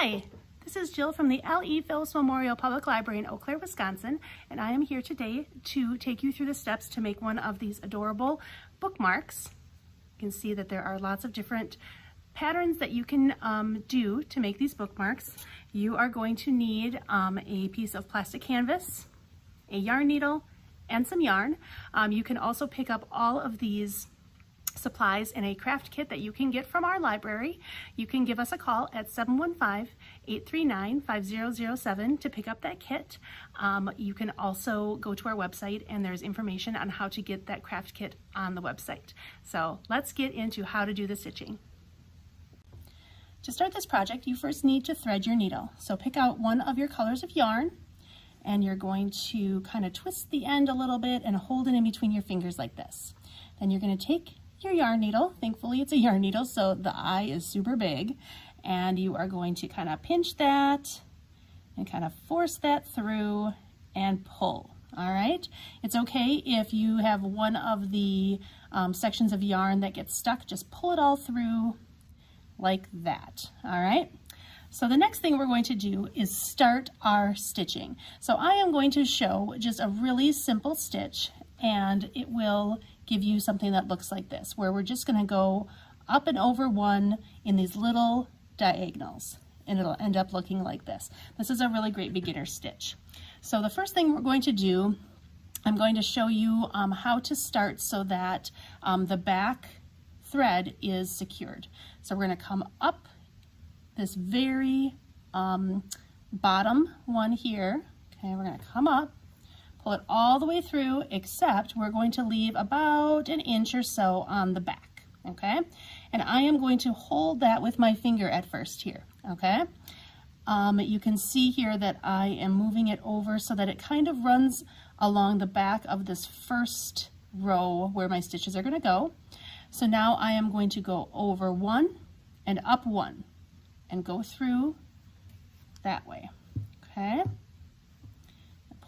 Hi, this is Jill from the L.E. Phillips Memorial Public Library in Eau Claire, Wisconsin, and I am here today to take you through the steps to make one of these adorable bookmarks. You can see that there are lots of different patterns that you can um, do to make these bookmarks. You are going to need um, a piece of plastic canvas, a yarn needle, and some yarn. Um, you can also pick up all of these supplies in a craft kit that you can get from our library. You can give us a call at 715-839-5007 to pick up that kit. Um, you can also go to our website and there's information on how to get that craft kit on the website. So let's get into how to do the stitching. To start this project, you first need to thread your needle. So pick out one of your colors of yarn and you're going to kind of twist the end a little bit and hold it in between your fingers like this. Then you're going to take your yarn needle. Thankfully it's a yarn needle so the eye is super big and you are going to kind of pinch that and kind of force that through and pull. All right, it's okay if you have one of the um, sections of yarn that gets stuck, just pull it all through like that, all right? So the next thing we're going to do is start our stitching. So I am going to show just a really simple stitch and it will give you something that looks like this, where we're just gonna go up and over one in these little diagonals, and it'll end up looking like this. This is a really great beginner stitch. So the first thing we're going to do, I'm going to show you um, how to start so that um, the back thread is secured. So we're gonna come up this very um, bottom one here. Okay, we're gonna come up, pull it all the way through, except we're going to leave about an inch or so on the back, okay? And I am going to hold that with my finger at first here, okay? Um, you can see here that I am moving it over so that it kind of runs along the back of this first row where my stitches are gonna go. So now I am going to go over one and up one and go through that way, okay?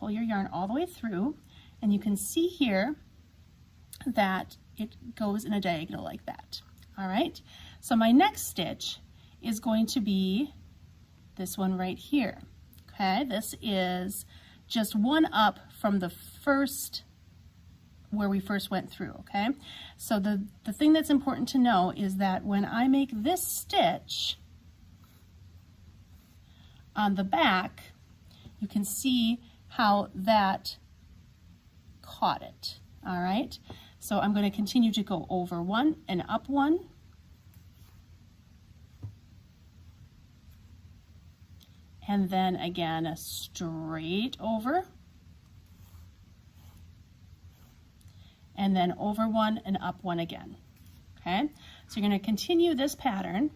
Pull your yarn all the way through and you can see here that it goes in a diagonal like that. All right, so my next stitch is going to be this one right here. Okay, this is just one up from the first where we first went through, okay? So the, the thing that's important to know is that when I make this stitch on the back, you can see how that caught it, all right? So I'm going to continue to go over one and up one. And then again, a straight over. And then over one and up one again, okay? So you're going to continue this pattern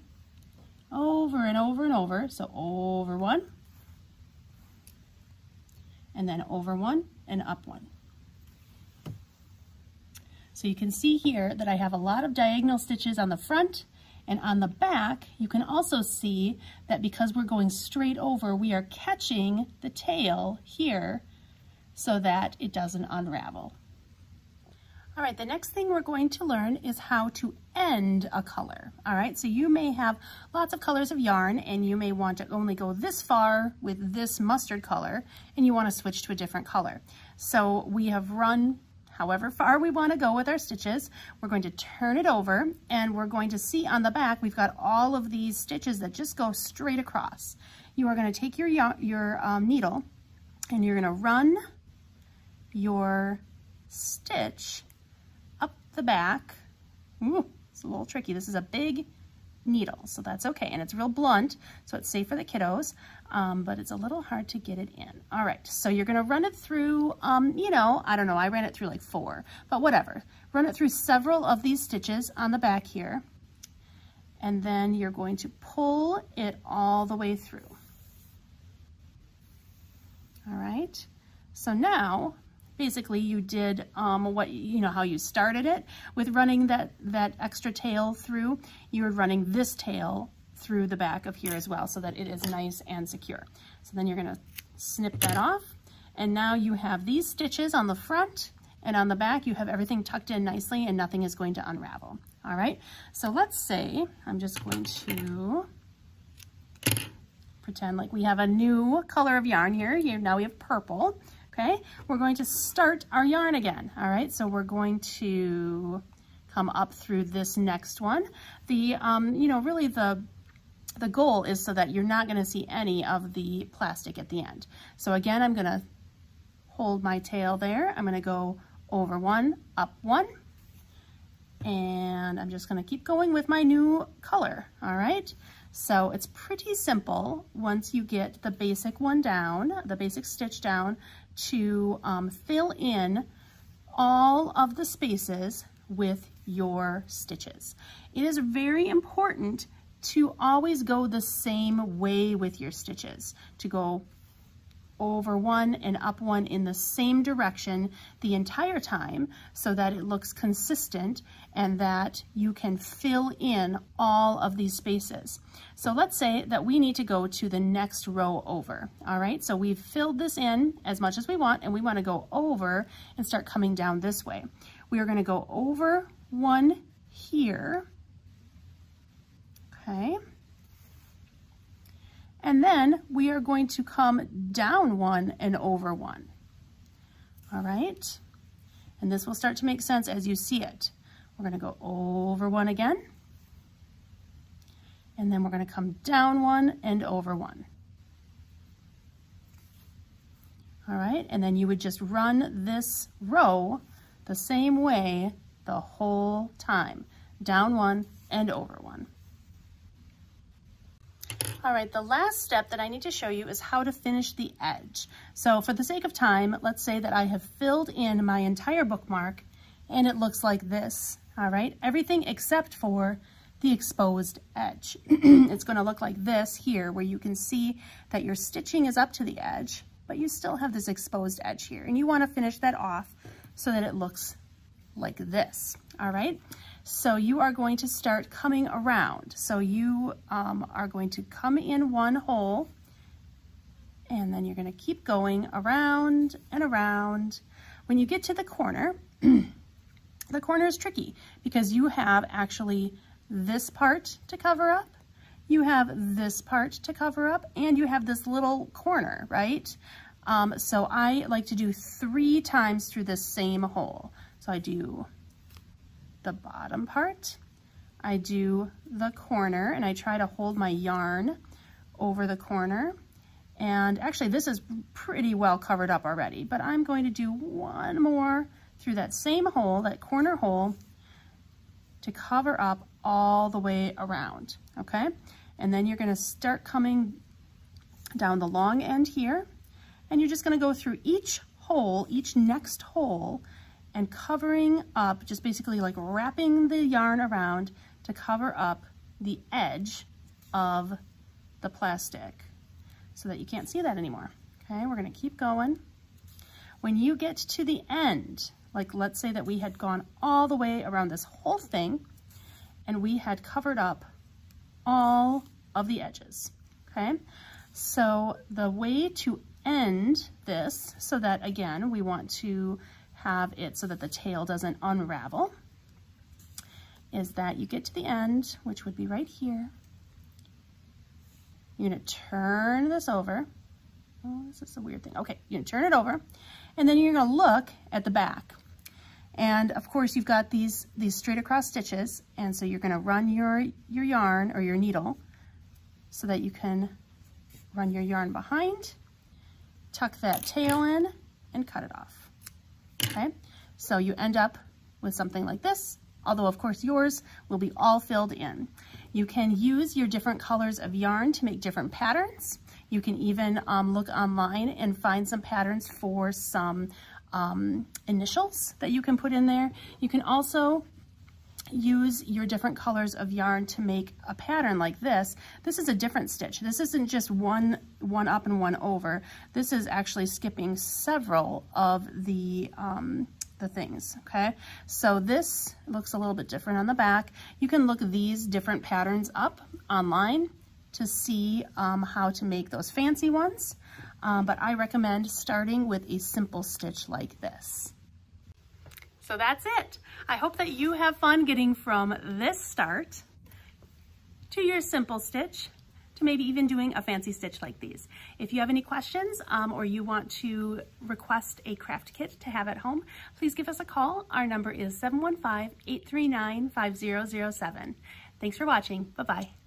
over and over and over. So over one, and then over one and up one. So you can see here that I have a lot of diagonal stitches on the front and on the back, you can also see that because we're going straight over, we are catching the tail here so that it doesn't unravel. All right, the next thing we're going to learn is how to end a color. All right, so you may have lots of colors of yarn and you may want to only go this far with this mustard color and you want to switch to a different color. So we have run however far we want to go with our stitches. We're going to turn it over and we're going to see on the back we've got all of these stitches that just go straight across. You are going to take your, your um, needle and you're going to run your stitch the back. Ooh, it's a little tricky. This is a big needle, so that's okay. And it's real blunt, so it's safe for the kiddos, um, but it's a little hard to get it in. All right, so you're gonna run it through, um, you know, I don't know, I ran it through like four, but whatever. Run it through several of these stitches on the back here, and then you're going to pull it all the way through. All right, so now basically you did um, what, you know, how you started it with running that, that extra tail through. You're running this tail through the back of here as well so that it is nice and secure. So then you're gonna snip that off. And now you have these stitches on the front and on the back you have everything tucked in nicely and nothing is going to unravel. All right, so let's say I'm just going to pretend like we have a new color of yarn here. here. Now we have purple, okay? We're going to start our yarn again, all right? So we're going to come up through this next one. The, um, you know, really the, the goal is so that you're not gonna see any of the plastic at the end. So again, I'm gonna hold my tail there. I'm gonna go over one, up one, and I'm just gonna keep going with my new color, all right? So it's pretty simple once you get the basic one down, the basic stitch down, to um, fill in all of the spaces with your stitches. It is very important to always go the same way with your stitches, to go over one and up one in the same direction the entire time so that it looks consistent and that you can fill in all of these spaces. So let's say that we need to go to the next row over, all right? So we've filled this in as much as we want and we wanna go over and start coming down this way. We are gonna go over one here, okay? And then we are going to come down one and over one. All right? And this will start to make sense as you see it. We're gonna go over one again. And then we're gonna come down one and over one. All right, and then you would just run this row the same way the whole time. Down one and over one. All right, the last step that I need to show you is how to finish the edge. So for the sake of time, let's say that I have filled in my entire bookmark and it looks like this, all right? Everything except for the exposed edge. it's gonna look like this here where you can see that your stitching is up to the edge, but you still have this exposed edge here and you wanna finish that off so that it looks like this, all right? So you are going to start coming around. So you um, are going to come in one hole and then you're going to keep going around and around. When you get to the corner, the corner is tricky because you have actually this part to cover up, you have this part to cover up, and you have this little corner, right? Um, so I like to do three times through the same hole. So I do the bottom part. I do the corner and I try to hold my yarn over the corner. And actually this is pretty well covered up already, but I'm going to do one more through that same hole, that corner hole, to cover up all the way around, okay? And then you're gonna start coming down the long end here, and you're just gonna go through each hole, each next hole, and covering up, just basically like wrapping the yarn around to cover up the edge of the plastic so that you can't see that anymore. Okay, we're gonna keep going. When you get to the end, like let's say that we had gone all the way around this whole thing and we had covered up all of the edges, okay? So the way to end this, so that again, we want to have it so that the tail doesn't unravel is that you get to the end, which would be right here. You're gonna turn this over. Oh, this is a weird thing. Okay, you're gonna turn it over, and then you're gonna look at the back. And of course, you've got these, these straight across stitches, and so you're gonna run your, your yarn or your needle so that you can run your yarn behind, tuck that tail in, and cut it off okay? So you end up with something like this, although of course yours will be all filled in. You can use your different colors of yarn to make different patterns. You can even um, look online and find some patterns for some um, initials that you can put in there. You can also use your different colors of yarn to make a pattern like this. This is a different stitch. This isn't just one, one up and one over. This is actually skipping several of the, um, the things, okay? So this looks a little bit different on the back. You can look these different patterns up online to see um, how to make those fancy ones. Um, but I recommend starting with a simple stitch like this. So that's it. I hope that you have fun getting from this start to your simple stitch to maybe even doing a fancy stitch like these. If you have any questions um, or you want to request a craft kit to have at home, please give us a call. Our number is 715-839-5007. Thanks for watching. Bye-bye.